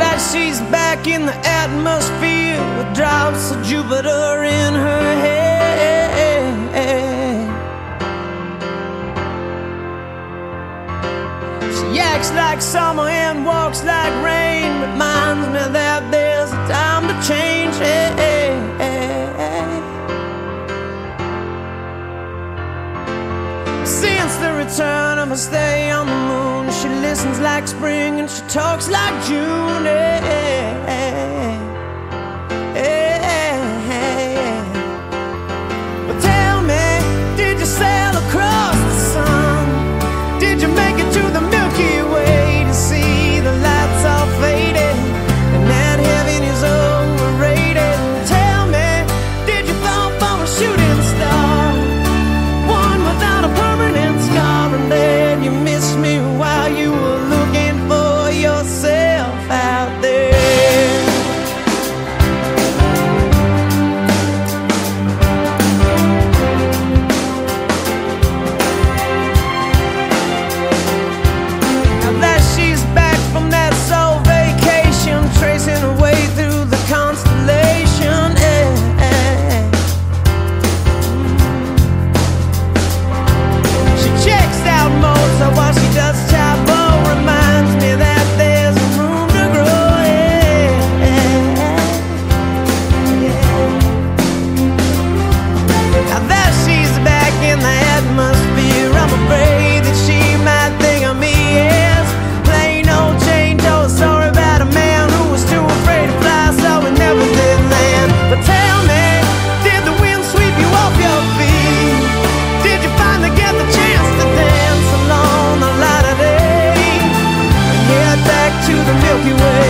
that she's back in the atmosphere with drops of Jupiter in her head. She acts like summer and walks like rain, reminds me that there's a time to change. Since the return of a stay on the moon. She listens like spring and she talks like June. Yeah. to the Milky Way.